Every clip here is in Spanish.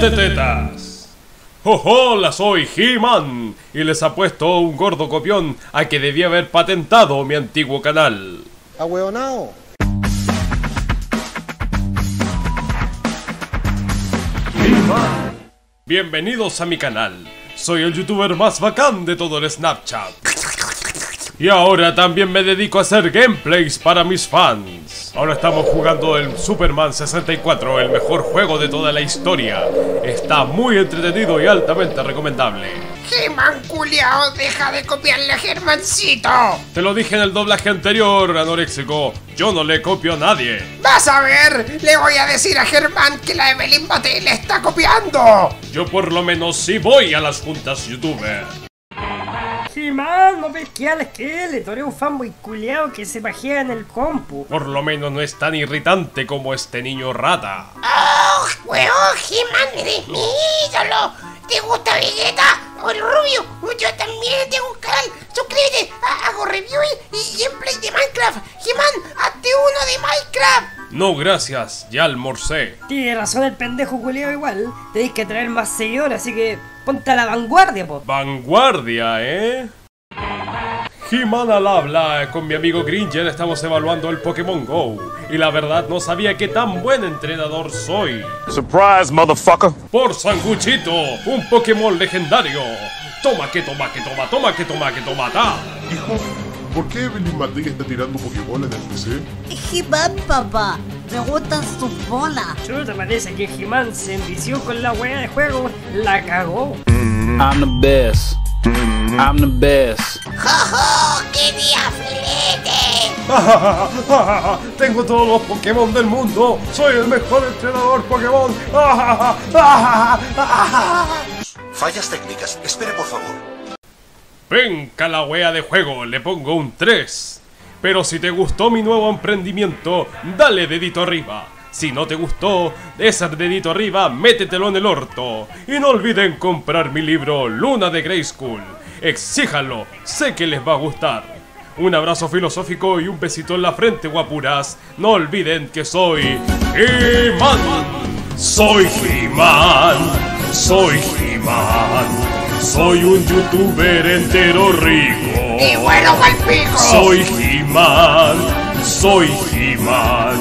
siete tetas. Hola, soy He-Man y les apuesto un gordo copión a que debía haber patentado mi antiguo canal. Ahueonao. Bienvenidos a mi canal. Soy el youtuber más bacán de todo el Snapchat. Y ahora también me dedico a hacer gameplays para mis fans. Ahora estamos jugando el Superman 64, el mejor juego de toda la historia. Está muy entretenido y altamente recomendable. Germán culiao, deja de copiarle a Germancito. Te lo dije en el doblaje anterior, anoréxico. Yo no le copio a nadie. Vas a ver, le voy a decir a Germán que la Evelyn Bate le está copiando. Yo por lo menos sí voy a las juntas youtuber. He-Man, no ves que al esqueleto, eres un fanboy culiao que se bajea en el compu. Por lo menos no es tan irritante como este niño rata. ¡Oh, weón, Germán, eres mi ídolo! ¿Te gusta Vegeta o el rubio? No, gracias, ya almorcé. Tiene razón el pendejo culiao igual. Tenéis que traer más seguidores, así que ponte a la vanguardia, po. Vanguardia, ¿eh? He-Man al habla, con mi amigo Gringer estamos evaluando el Pokémon Go. Y la verdad no sabía qué tan buen entrenador soy. Surprise, motherfucker. Por Sanguchito, un Pokémon legendario. Toma que toma que toma, toma que toma que toma, ta. ¿Por qué Evelyn Matei está tirando Pokémon en el PC? He-Man, papá. Me gustan sus bolas. Chuta, parece que He-Man se envició con la wea de juego. La cagó. I'm the best. I'm the best. ¡Jojo! ¡Qué día filete! Tengo todos los Pokémon del mundo. Soy el mejor entrenador Pokémon. Fallas técnicas. Espere, por favor. Venga la wea de juego, le pongo un 3. Pero si te gustó mi nuevo emprendimiento, dale dedito arriba. Si no te gustó, ese dedito arriba, métetelo en el orto. Y no olviden comprar mi libro Luna de Grey School. Exíjanlo, sé que les va a gustar. Un abrazo filosófico y un besito en la frente, guapuras. No olviden que soy He-Man. Soy He-Man. Soy He-Man. Soy un youtuber entero rico. ¡Y bueno pico! Soy He-Man, soy He-Man,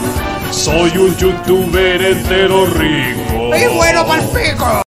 soy un youtuber entero rico. ¡Y bueno pico!